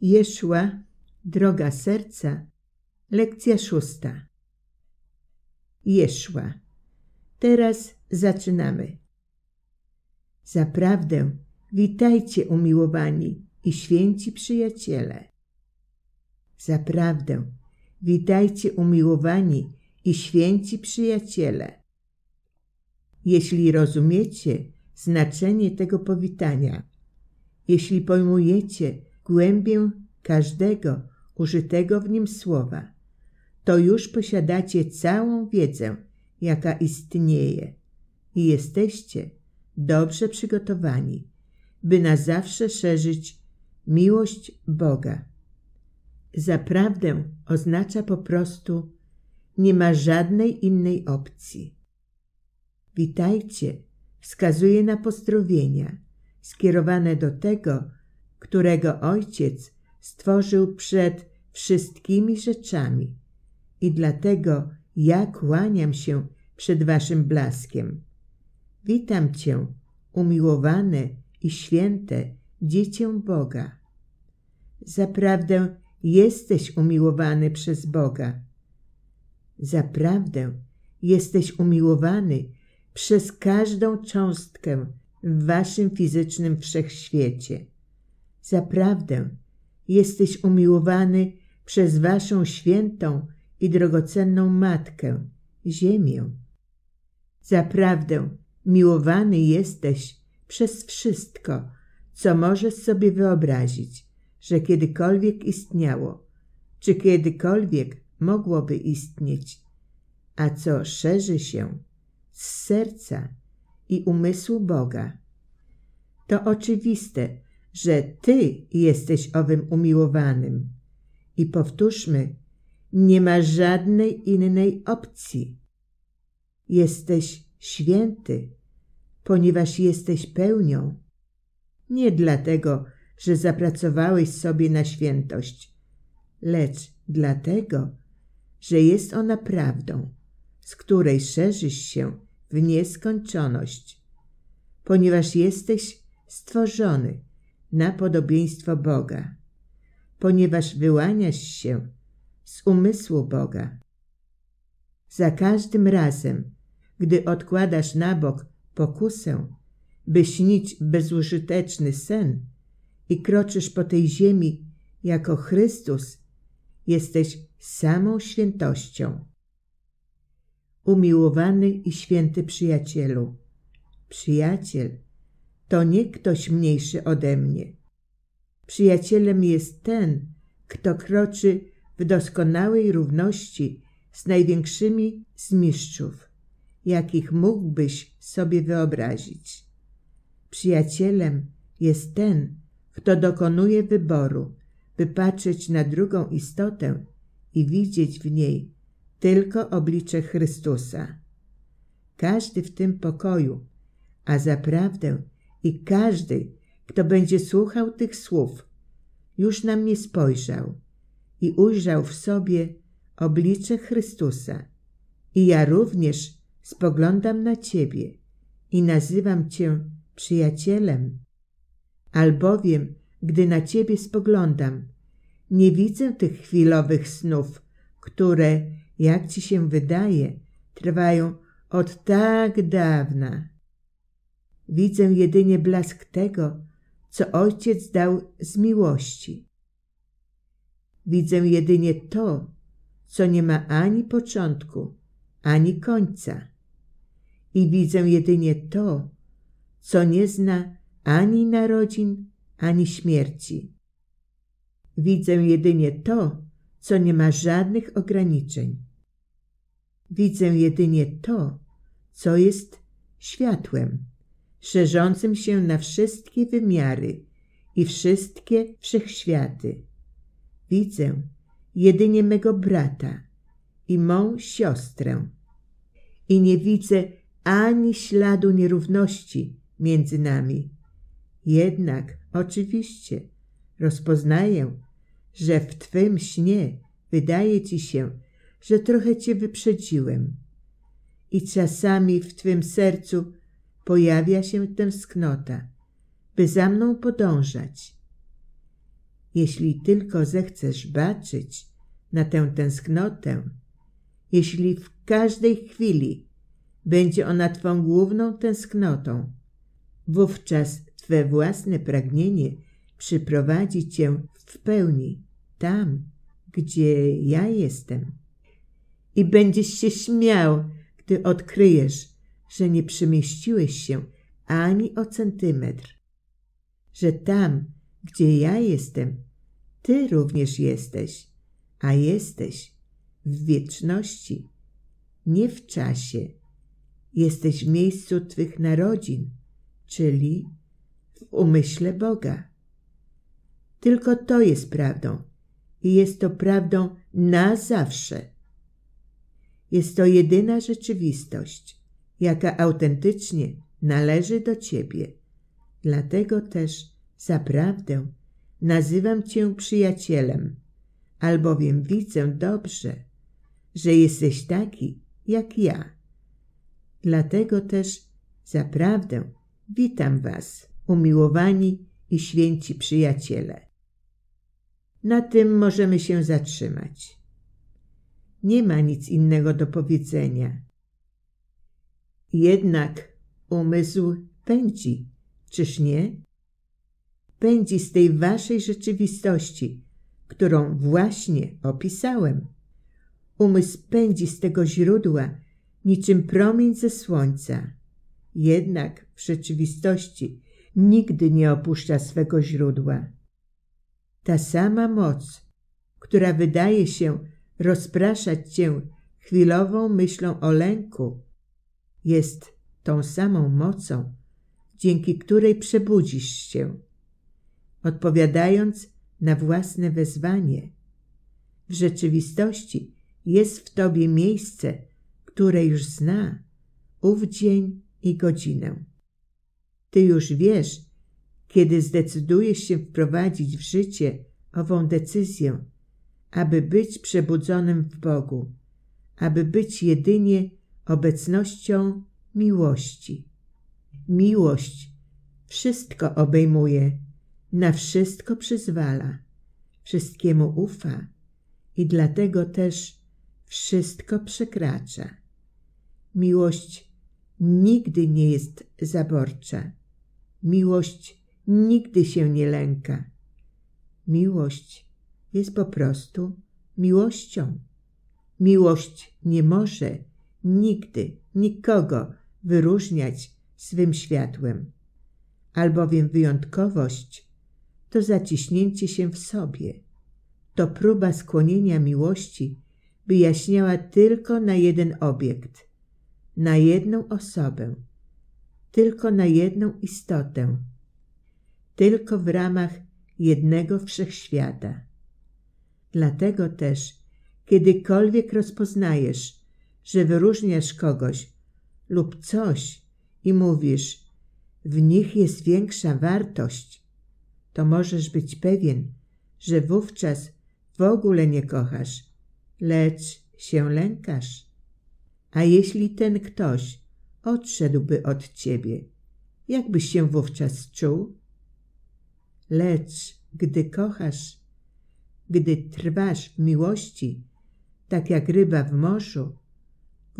Jeszła, droga serca, lekcja szósta. Jeszła. Teraz zaczynamy. Zaprawdę, witajcie umiłowani i święci przyjaciele. Zaprawdę, witajcie umiłowani i święci przyjaciele. Jeśli rozumiecie znaczenie tego powitania, jeśli pojmujecie głębię każdego użytego w nim słowa, to już posiadacie całą wiedzę, jaka istnieje i jesteście dobrze przygotowani, by na zawsze szerzyć miłość Boga. Zaprawdę oznacza po prostu nie ma żadnej innej opcji. Witajcie wskazuje na pozdrowienia skierowane do tego, którego Ojciec stworzył przed wszystkimi rzeczami i dlatego ja kłaniam się przed Waszym blaskiem. Witam Cię, umiłowane i święte dziecię Boga. Zaprawdę jesteś umiłowany przez Boga. Zaprawdę jesteś umiłowany przez każdą cząstkę w Waszym fizycznym wszechświecie. Zaprawdę jesteś umiłowany przez Waszą świętą i drogocenną Matkę, Ziemię. Zaprawdę miłowany jesteś przez wszystko, co możesz sobie wyobrazić, że kiedykolwiek istniało, czy kiedykolwiek mogłoby istnieć, a co szerzy się z serca i umysłu Boga. To oczywiste, że Ty jesteś owym umiłowanym. I powtórzmy, nie ma żadnej innej opcji. Jesteś święty, ponieważ jesteś pełnią. Nie dlatego, że zapracowałeś sobie na świętość, lecz dlatego, że jest ona prawdą, z której szerzysz się w nieskończoność, ponieważ jesteś stworzony na podobieństwo Boga, ponieważ wyłaniasz się z umysłu Boga. Za każdym razem, gdy odkładasz na bok pokusę, by śnić bezużyteczny sen i kroczysz po tej ziemi jako Chrystus, jesteś samą świętością. Umiłowany i święty przyjacielu, przyjaciel to nie ktoś mniejszy ode mnie. Przyjacielem jest ten, kto kroczy w doskonałej równości z największymi z mistrzów, jakich mógłbyś sobie wyobrazić. Przyjacielem jest ten, kto dokonuje wyboru, by patrzeć na drugą istotę i widzieć w niej tylko oblicze Chrystusa. Każdy w tym pokoju, a zaprawdę i każdy, kto będzie słuchał tych słów, już na mnie spojrzał i ujrzał w sobie oblicze Chrystusa. I ja również spoglądam na Ciebie i nazywam Cię przyjacielem. Albowiem, gdy na Ciebie spoglądam, nie widzę tych chwilowych snów, które, jak Ci się wydaje, trwają od tak dawna. Widzę jedynie blask tego, co Ojciec dał z miłości. Widzę jedynie to, co nie ma ani początku, ani końca. I widzę jedynie to, co nie zna ani narodzin, ani śmierci. Widzę jedynie to, co nie ma żadnych ograniczeń. Widzę jedynie to, co jest światłem, szerzącym się na wszystkie wymiary i wszystkie wszechświaty. Widzę jedynie mego brata i mą siostrę i nie widzę ani śladu nierówności między nami. Jednak oczywiście rozpoznaję, że w Twym śnie wydaje Ci się, że trochę Cię wyprzedziłem i czasami w Twym sercu pojawia się tęsknota, by za mną podążać. jeśli tylko zechcesz baczyć na tę tęsknotę, jeśli w każdej chwili będzie ona Twą główną tęsknotą, wówczas Twe własne pragnienie przyprowadzi Cię w pełni tam, gdzie ja jestem. I będziesz się śmiał, gdy odkryjesz, że nie przemieściłeś się ani o centymetr, że tam, gdzie ja jestem, Ty również jesteś, a jesteś w wieczności, nie w czasie. Jesteś w miejscu Twych narodzin, czyli w umyśle Boga. Tylko to jest prawdą i jest to prawdą na zawsze. Jest to jedyna rzeczywistość, jaka autentycznie należy do Ciebie. Dlatego też zaprawdę nazywam Cię przyjacielem, albowiem widzę dobrze, że jesteś taki jak ja. Dlatego też zaprawdę witam Was, umiłowani i święci przyjaciele. Na tym możemy się zatrzymać. Nie ma nic innego do powiedzenia. Jednak umysł pędzi, czyż nie? Pędzi z tej waszej rzeczywistości, którą właśnie opisałem. Umysł pędzi z tego źródła niczym promień ze słońca. Jednak w rzeczywistości nigdy nie opuszcza swego źródła. Ta sama moc, która wydaje się rozpraszać cię chwilową myślą o lęku, jest tą samą mocą, dzięki której przebudzisz się, odpowiadając na własne wezwanie. W rzeczywistości jest w tobie miejsce, które już zna, ów dzień i godzinę. Ty już wiesz, kiedy zdecydujesz się wprowadzić w życie ową decyzję, aby być przebudzonym w Bogu, aby być jedynie obecnością miłości. Miłość wszystko obejmuje, na wszystko przyzwala, wszystkiemu ufa i dlatego też wszystko przekracza. Miłość nigdy nie jest zaborcza. Miłość nigdy się nie lęka. Miłość jest po prostu miłością. Miłość nie może nigdy nikogo wyróżniać swym światłem, albowiem wyjątkowość to zaciśnięcie się w sobie. To próba skłonienia miłości, by jaśniała tylko na jeden obiekt, na jedną osobę, tylko na jedną istotę, tylko w ramach jednego wszechświata. Dlatego też, kiedykolwiek rozpoznajesz, że wyróżniasz kogoś lub coś i mówisz, w nich jest większa wartość, to możesz być pewien, że wówczas w ogóle nie kochasz, lecz się lękasz. A jeśli ten ktoś odszedłby od ciebie, jakbyś się wówczas czuł? Lecz gdy kochasz, gdy trwasz w miłości, tak jak ryba w morzu,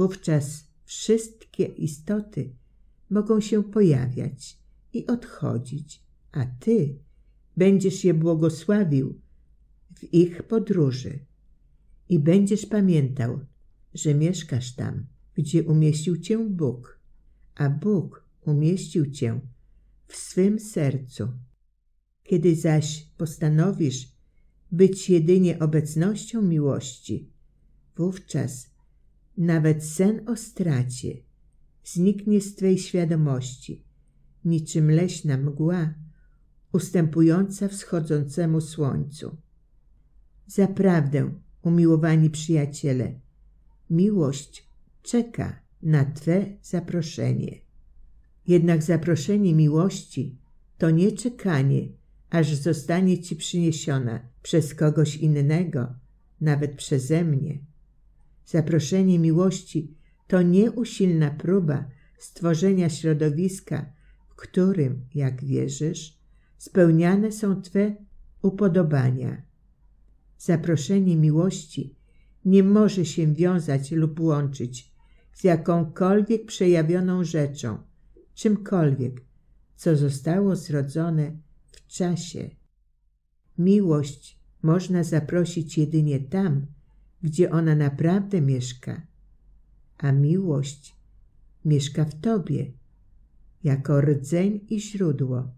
wówczas wszystkie istoty mogą się pojawiać i odchodzić, a Ty będziesz je błogosławił w ich podróży i będziesz pamiętał, że mieszkasz tam, gdzie umieścił Cię Bóg, a Bóg umieścił Cię w swym sercu. Kiedy zaś postanowisz być jedynie obecnością miłości, wówczas nawet sen o stracie zniknie z Twej świadomości, niczym leśna mgła ustępująca wschodzącemu słońcu. Zaprawdę, umiłowani przyjaciele, miłość czeka na Twe zaproszenie. Jednak zaproszenie miłości to nie czekanie, aż zostanie Ci przyniesiona przez kogoś innego, nawet przeze mnie. Zaproszenie miłości to nieusilna próba stworzenia środowiska, w którym, jak wierzysz, spełniane są Twe upodobania. Zaproszenie miłości nie może się wiązać lub łączyć z jakąkolwiek przejawioną rzeczą, czymkolwiek, co zostało zrodzone w czasie. Miłość można zaprosić jedynie tam, gdzie ona naprawdę mieszka, a miłość mieszka w Tobie, jako rdzeń i źródło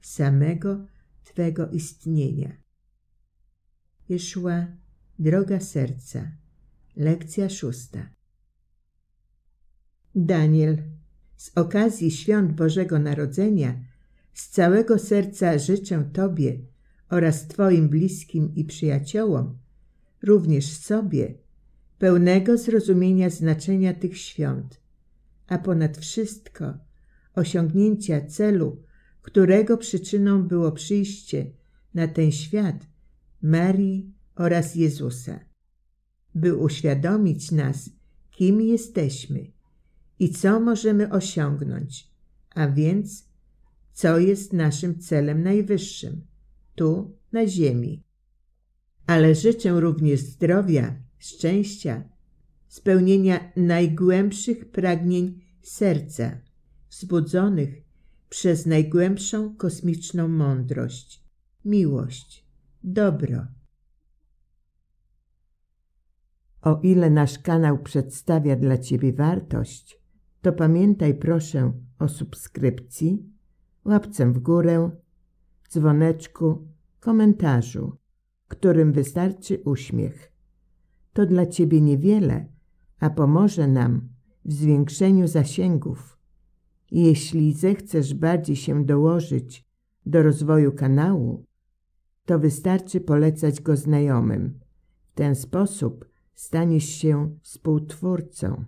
samego Twego istnienia. Jeszła, droga serca, lekcja szósta. Daniel, z okazji świąt Bożego Narodzenia, z całego serca życzę Tobie oraz Twoim bliskim i przyjaciołom, również sobie, pełnego zrozumienia znaczenia tych świąt, a ponad wszystko osiągnięcia celu, którego przyczyną było przyjście na ten świat Marii oraz Jezusa, by uświadomić nas, kim jesteśmy i co możemy osiągnąć, a więc co jest naszym celem najwyższym tu na ziemi. Ale życzę również zdrowia, szczęścia, spełnienia najgłębszych pragnień serca, wzbudzonych przez najgłębszą kosmiczną mądrość, miłość, dobro. O ile nasz kanał przedstawia dla Ciebie wartość, to pamiętaj proszę o subskrypcji, łapce w górę, dzwoneczku, komentarzu, którym wystarczy uśmiech. To dla Ciebie niewiele, a pomoże nam w zwiększeniu zasięgów. Jeśli zechcesz bardziej się dołożyć do rozwoju kanału, to wystarczy polecać go znajomym. W ten sposób staniesz się współtwórcą.